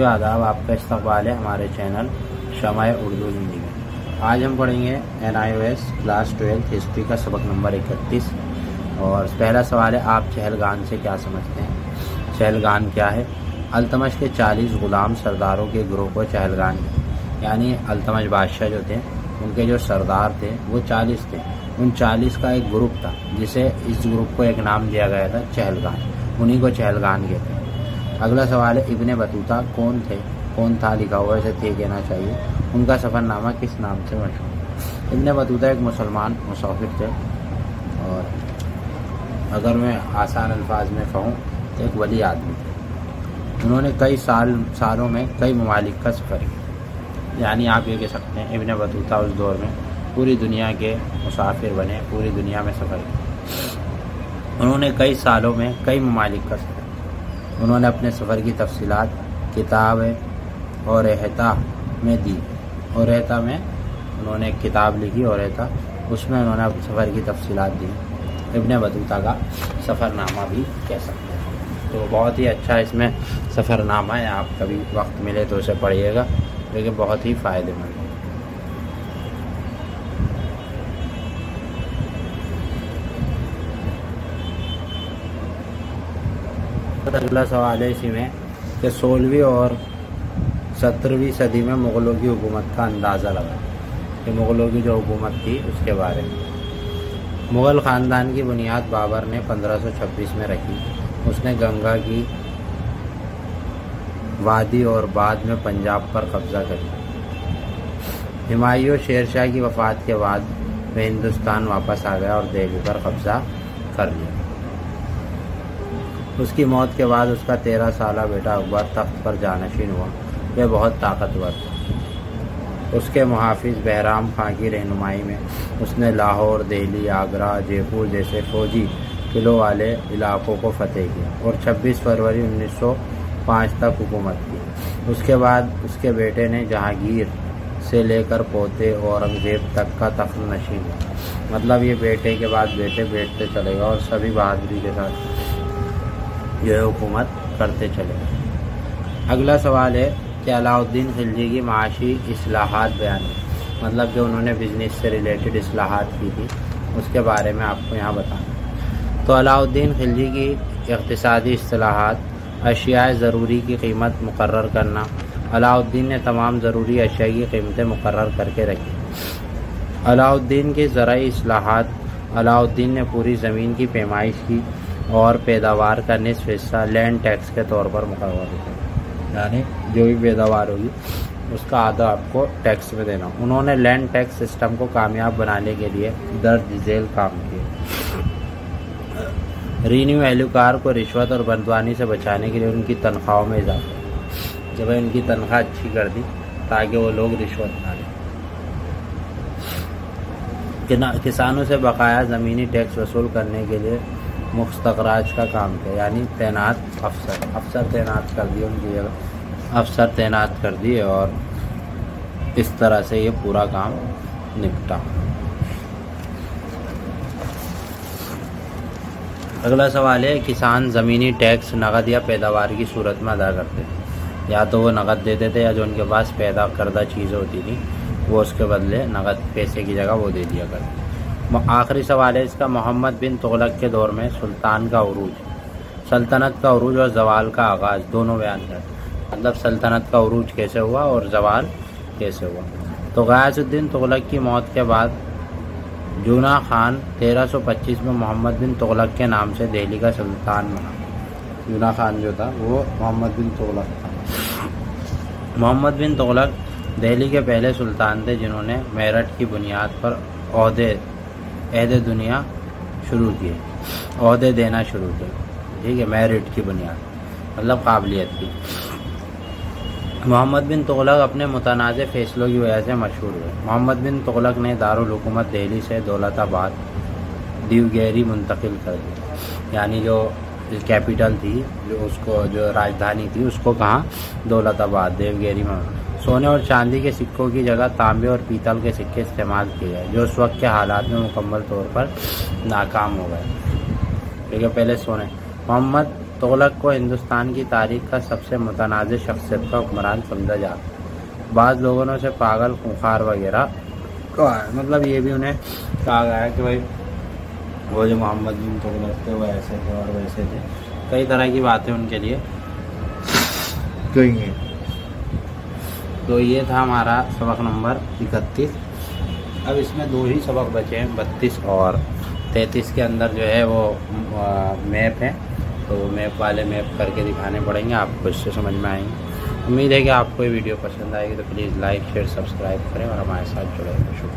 आदाब आपका इस्तकबाल है हमारे चैनल शमाय उर्दू हिंदी में। आज हम पढ़ेंगे N I O S class twelfth history का सबक नंबर इकतीस। और पहला सवाल है, आप चहलगान से क्या समझते हैं? चहलगान क्या है? अल्तमश के 40 गुलाम सरदारों के ग्रोह को चहलगान यानी अल्तमश बादशाह जो थे, उनके जो सरदार थे, वो 40 थे। उन 40 का एक ग्रुप था, जिसे इस ग्रुप को एक नाम दिया गया था, चहलगान। उन्हीं को चहलगान कहते हैं। अगला सवाल है, इब्ने बतूता कौन थे? कौन था? लिखा हुआ ऐसे थे कहना चाहिए। उनका सफ़रनामा किस नाम से मशहूर? इब्ने बतूता एक मुसलमान मुसाफिर थे और अगर मैं आसान अल्फाज में कहूँ तो एक वली आदमी थे। उन्होंने कई साल, सालों में कई ममालिक का सफ़र किया। यानी आप ये कह सकते हैं, इब्ने बतूता उस दौर में पूरी दुनिया के मुसाफिर बने, पूरी दुनिया में सफ़र किया उन्होंने कई सालों में कई ममालिक का सफ़र उन्होंने अपने सफ़र की तफसीलात, किताब और रहता में दी। और रहता में उन्होंने किताब लिखी और रहता, उसमें उन्होंने सफ़र की तफसीलात दी। इबन बतूता का सफ़रनामा भी कह सकते हैं। तो बहुत ही अच्छा इसमें सफ़रनामा है, आप कभी वक्त मिले तो उसे पढ़िएगा, लेकिन बहुत ही फ़ायदेमंद है। अगला सवाल है इसी में कि सोलहवीं और सत्रहवीं सदी में मुग़लों की हुकूमत का अंदाज़ा लगा कि मुग़लों की जो हुकूमत थी, उसके बारे में। मुग़ल ख़ानदान की बुनियाद बाबर ने 1526 में रखी। उसने गंगा की वादी और बाद में पंजाब पर कब्ज़ा कर लिया। हिमायू शेर शाह की वफ़ात के बाद वह हिंदुस्तान वापस आ गया और दिल्ली पर कब्ज़ा कर लिया। उसकी मौत के बाद उसका तेरह साल बेटा अकबर तख्त पर जानशीन हुआ। वह बहुत ताकतवर था। उसके मुहाफिज बहराम खां की रहनुमाई में उसने लाहौर दिल्ली आगरा, जयपुर जैसे फौजी किलों वाले इलाकों को फतेह किया और 26 फरवरी 1905 तक हुकूमत की। उसके बाद उसके बेटे ने जहांगीर से लेकर पोते, औरंगज़ेब तक का तख्त नशीन मतलब ये बेटे के बाद बेटे बैठते चलेगा और सभी बहादुरी के साथ जो है हुकूमत करते चले अगला सवाल है कि अलाउद्दीन खिलजी की माशी असलाहत बयान मतलब जो उन्होंने बिज़नेस से रिलेटेड असलाहत की थी, उसके बारे में आपको यहाँ बताना तो अलाउद्दीन खिलजी की इकतदी असलाहत अशिया ज़रूरी की कीमत मुकर करना, अलाउद्दीन ने तमाम ज़रूरी अशिया की कीमतें मुकर करके रखी। अलाउद्दीन की ज़रा असलाहत अलाउद्दीन ने पूरी ज़मीन की पैमाइश की और पैदावार का निसफ हिस्सा लैंड टैक्स के तौर पर मुकर यानी जो भी पैदावार होगी, उसका आधा आपको टैक्स में देना। उन्होंने लैंड टैक्स सिस्टम को कामयाब बनाने के लिए दर्ज झेल काम किए रीन्यू एहलकार को रिश्वत और बंदवानी से बचाने के लिए उनकी तनख्वाहों में इजाफा। जब उनकी तनख्वाह अच्छी कर दी, ताकि वो लोग रिश्वत ना लें। किसानों से बकाया ज़मीनी टैक्स वसूल करने के लिए मुस्तराज का काम किया, यानी तैनात अफसर अफसर तैनात कर दिए, उनकी जगह अफसर तैनात कर दिए और इस तरह से ये पूरा काम निपटा। अगला सवाल है, किसान ज़मीनी टैक्स, नकद या पैदावार की सूरत में अदा करते थे या तो वो नकद देते थे या जो उनके पास पैदा करदा चीज़ होती थी, वो उसके बदले नकद, पैसे की जगह वो दे दिया करते आखिरी सवाल है इसका, मोहम्मद बिन तुगलक के दौर में सुल्तान का अरूज सल्तनत का अरूज और जवाल का आगाज़, दोनों बयान कर मतलब सल्तनत का अरूज कैसे हुआ और जवाल कैसे हुआ? तो गयासुद्दीन तुगलक की मौत के बाद, जूना खान 1325 में मोहम्मद बिन तुगलक के नाम से दिल्ली का सुल्तान बना। जूना खान जो था, वो मोहम्मद बिन तुगलक था। मोहम्मद बिन तुगलक दिल्ली के पहले सुल्तान थे जिन्होंने मेरठ की बुनियाद पर अहदे अहद दुनिया शुरू किए अहदे देना शुरू किए ठीक है मेरिट की बुनियाद मतलब काबिलियत की। मोहम्मद बिन तुगलक अपने मुतनाज़ फ़ैसलों की वजह से मशहूर हुए। मोहम्मद बिन तुगलक ने दारकूमत दिल्ली से दौलताबाद दीवगेरी मुंतकिल कर दी। यानी जो कैपिटल थी, जो उसको, जो राजधानी थी, उसको कहाँ? दौलताबाद, देवगेरी में। सोने और चांदी के सिक्कों की जगह तांबे और पीतल के सिक्के इस्तेमाल किए गए, जो उस वक्त के हालात में मुकम्मल तौर पर नाकाम हो गए। ठीक है पहले सोने। मोहम्मद तोलक को हिंदुस्तान की तारीख का सबसे मुतनाज़ शख्सियत का हुक्मरान समझा जाता बाद लोगों ने उसे पागल, खुखार वगैरह कहा मतलब ये भी उन्हें कहा गया कि भाई, वो जो मोहम्मद बिन तुगलक थे, वो ऐसे थे और वैसे थे। कई तरह की बातें उनके लिए कही तो ये था हमारा सबक नंबर इकतीस। अब इसमें दो ही सबक बचे हैं, बत्तीस और तैंतीस के अंदर जो है वो मैप है। तो मैप वाले मैप करके दिखाने पड़ेंगे आपको इससे समझ में आएँगे। उम्मीद है कि आपको ये वीडियो पसंद आएगी तो प्लीज़ लाइक, शेयर, सब्सक्राइब करें और हमारे साथ जुड़े। शुक्रिया।